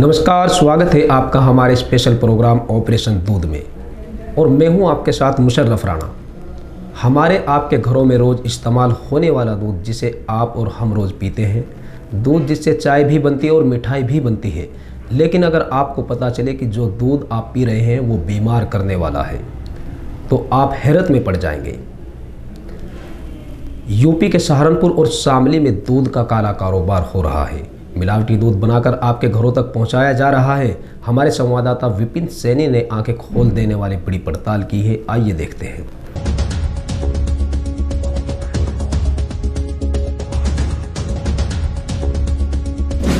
नमस्कार, स्वागत है आपका हमारे स्पेशल प्रोग्राम ऑपरेशन दूध में। और मैं हूँ आपके साथ मुशर्रफ राणा। हमारे आपके घरों में रोज़ इस्तेमाल होने वाला दूध जिसे आप और हम रोज़ पीते हैं, दूध जिससे चाय भी बनती है और मिठाई भी बनती है, लेकिन अगर आपको पता चले कि जो दूध आप पी रहे हैं वो बीमार करने वाला है तो आप हैरत में पड़ जाएँगे। यूपी के सहारनपुर और शामली में दूध का काला कारोबार हो रहा है। मिलावटी दूध बनाकर आपके घरों तक पहुँचाया जा रहा है। हमारे संवाददाता विपिन सैनी ने आँखें खोल देने वाली बड़ी पड़ताल की है। आइए देखते हैं।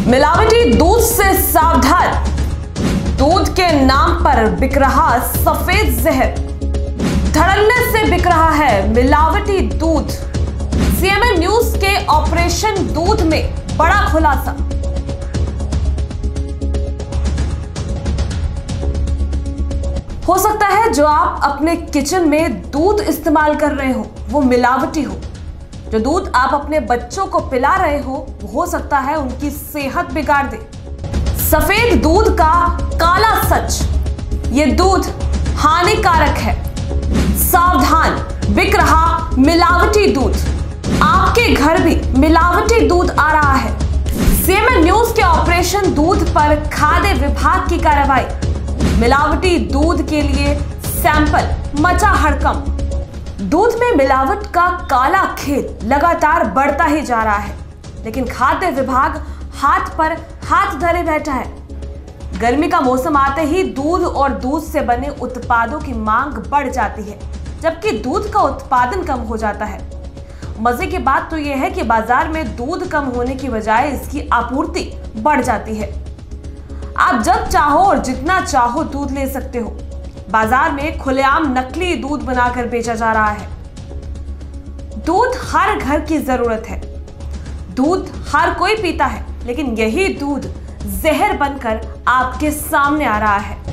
मिलावटी दूध से सावधान। दूध के नाम पर बिक रहा सफ़ेद जहर। धड़ल्ले से बिक रहा है मिलावटी दूध। सीएमए न्यूज़ के ऑपरेशन दूध में। बड़ा खुलासा। हो सकता है जो आप अपने किचन में दूध इस्तेमाल कर रहे हो, वो मिलावटी हो। जो दूध आप अपने बच्चों को पिला रहे हो वो हो सकता है उनकी सेहत बिगाड़ दे। सफ़ेद दूध का काला सच, ये दूध हानिकारक है। सावधान, बिक रहा मिलावटी दूध। आपके घर भी मिलावटी दूध आ रहा है। सीएमएन न्यूज़ के ऑपरेशन दूध पर खाद्य विभाग की कार्रवाई। मिलावटी दूध के लिए सैंपल, मचा हड़कंप दूध में मिलावट का काला खेल लगातार बढ़ता ही जा रहा है, लेकिन खाद्य विभाग हाथ पर हाथ धरे बैठा है। गर्मी का मौसम आते ही दूध और दूध से बने उत्पादों की मांग बढ़ जाती है, जबकि दूध का उत्पादन कम हो जाता है। मज़े की बात तो यह है कि बाज़ार में दूध कम होने की बजाय इसकी आपूर्ति बढ़ जाती है। आप जब चाहो और जितना चाहो दूध ले सकते हो। बाज़ार में खुलेआम नकली दूध बनाकर बेचा जा रहा है। दूध हर घर की ज़रूरत है। दूध हर कोई पीता है, लेकिन यही दूध जहर बनकर आपके सामने आ रहा है।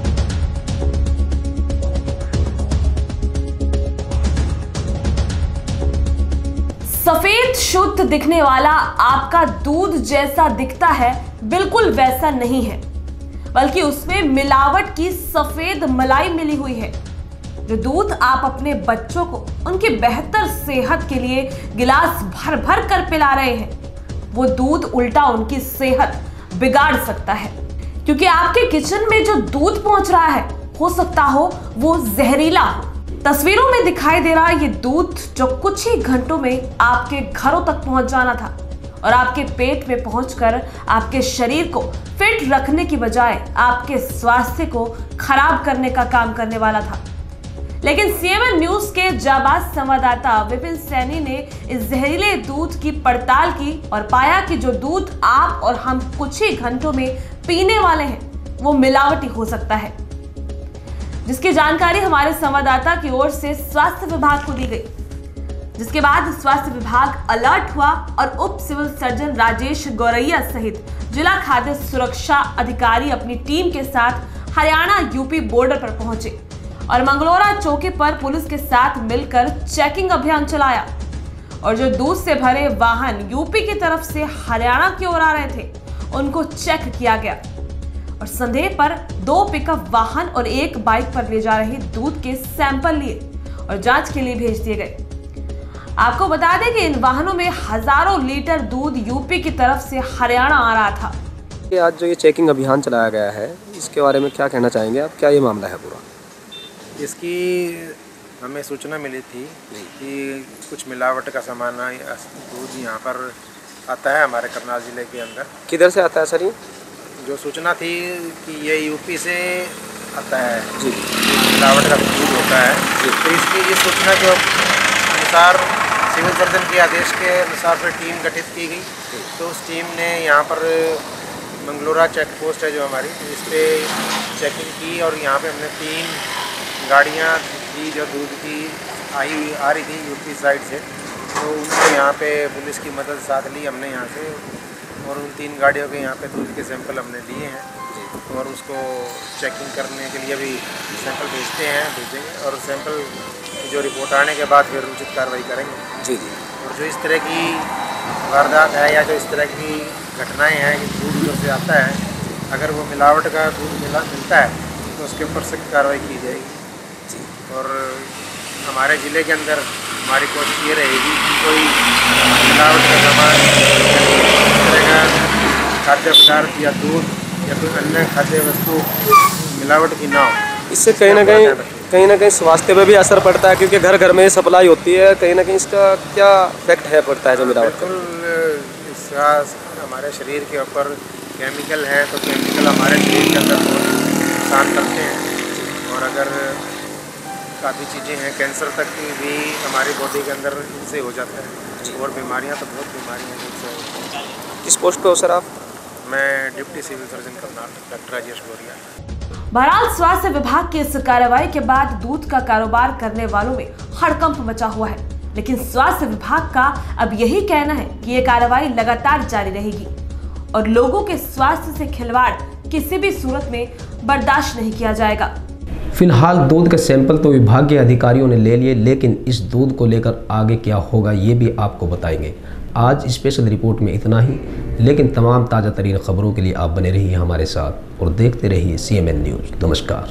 सफ़ेद शुद्ध दिखने वाला आपका दूध जैसा दिखता है, बिल्कुल वैसा नहीं है। बल्कि उसमें मिलावट की सफ़ेद मलाई मिली हुई है। जो दूध आप अपने बच्चों को, उनकी बेहतर सेहत के लिए गिलास भर भर कर पिला रहे हैं, वो दूध उल्टा उनकी सेहत बिगाड़ सकता है। क्योंकि आपके किचन में जो दूध पहुँच रहा है, हो सकता हो वो जहरीला हो। तस्वीरों में दिखाई दे रहा ये दूध जो कुछ ही घंटों में आपके घरों तक पहुँच जाना था और आपके पेट में पहुंचकर आपके शरीर को फिट रखने की बजाय आपके स्वास्थ्य को खराब करने का काम करने वाला था। लेकिन सीएमएन न्यूज़ के जाबाज संवाददाता विपिन सैनी ने इस जहरीले दूध की पड़ताल की और पाया कि जो दूध आप और हम कुछ ही घंटों में पीने वाले हैं, वो मिलावटी हो सकता है। जिसकी जानकारी हमारे संवाददाता की ओर से स्वास्थ्य विभाग को दी गई। जिसके बाद स्वास्थ्य विभाग अलर्ट हुआ और उप सिविल सर्जन राजेश गौरैया सहित जिला खाद्य सुरक्षा अधिकारी अपनी टीम के साथ हरियाणा यूपी बॉर्डर पर पहुँचे और मंगलोरा चौकी पर पुलिस के साथ मिलकर चेकिंग अभियान चलाया। और जो दूध से भरे वाहन यूपी की तरफ़ से हरियाणा की ओर आ रहे थे, उनको चेक किया गया। और संदेह पर दो पिकअप वाहन और एक बाइक पर ले जा रहे दूध के सैंपल लिए और जाँच के लिए भेज दिए गए। आपको बता दें कि इन वाहनों में हज़ारों लीटर दूध यूपी की तरफ़ से हरियाणा आ रहा था। आज जो ये चेकिंग अभियान चलाया गया है इसके बारे में क्या कहना चाहेंगे आप? क्या ये मामला है पूरा? इसकी हमें सूचना मिली थी कि कुछ मिलावट का सामान दूध यहाँ पर आता है हमारे करनाल ज़िले के अंदर। किधर से आता है सर ये? जो सूचना थी कि ये यूपी से आता है जी। मिलावट का दूध होता है तो इसकी ये सूचना के अनुसार सिविल सर्जन के आदेश के अनुसार फिर टीम गठित की गई। तो उस टीम ने यहाँ पर मंगलोरा चेक पोस्ट है जो हमारी इस पर चेकिंग की और यहाँ पे हमने तीन गाड़ियाँ थी जो दूध की आई आ रही थी यूपी साइड से। तो उनको यहाँ पे पुलिस की मदद साथ ली हमने यहाँ से और उन तीन गाड़ियों के यहाँ पे दूध के सैंपल हमने लिए हैं। और उसको चेकिंग करने के लिए भी सैंपल भेजते हैं भेजेंगे और सैंपल जो रिपोर्ट आने के बाद फिर उचित कार्रवाई करेंगे। जी जी। और जो इस तरह की वारदात है या जो इस तरह की घटनाएँ हैं कि दूर दूर से आता है अगर वो मिलावट का दूध मिला मिलता है तो उसके ऊपर सख्त कार्रवाई की जाएगी। जी। और हमारे ज़िले के अंदर हमारी कोशिश ये रहेगी कि कोई मिलावट का सामान इस खाद्य पदार्थ या दूध या कोई अन्य खाद्य वस्तु मिलावट की ना हो। इससे कहीं ना कहीं कहीं ना कहीं स्वास्थ्य पे भी असर पड़ता है क्योंकि घर घर में सप्लाई होती है कहीं ना कहीं इसका क्या इफ़ेक्ट है पड़ता है जो मिलावट बिल्कुल इसका हमारे शरीर के ऊपर केमिकल है तो केमिकल हमारे शरीर के अंदर बहुत नुकसान करते हैं। और अगर काफ़ी चीज़ें हैं कैंसर तक की भी हमारी बॉडी के अंदर इनसे हो जाता है। और बीमारियाँ तो बहुत बीमारियाँ जिनसे होती हैं। किस पोस्ट पे हो सर आप? मैं deputy civil surgeon Karnataka doctor Rajesh Goria बहरहाल स्वास्थ्य विभाग की इस कार्रवाई के बाद दूध का कारोबार करने वालों में हड़कंप मचा हुआ है। लेकिन स्वास्थ्य विभाग का अब यही कहना है कि ये कार्रवाई लगातार जारी रहेगी और लोगों के स्वास्थ्य से खिलवाड़ किसी भी सूरत में बर्दाश्त नहीं किया जाएगा। फ़िलहाल दूध के सैंपल तो विभागीय अधिकारियों ने ले लिए, लेकिन इस दूध को लेकर आगे क्या होगा, ये भी आपको बताएँगे। आज स्पेशल रिपोर्ट में इतना ही, लेकिन तमाम ताज़ा तरीन खबरों के लिए आप बने रहिए हमारे साथ और देखते रहिए सी न्यूज़ नमस्कार।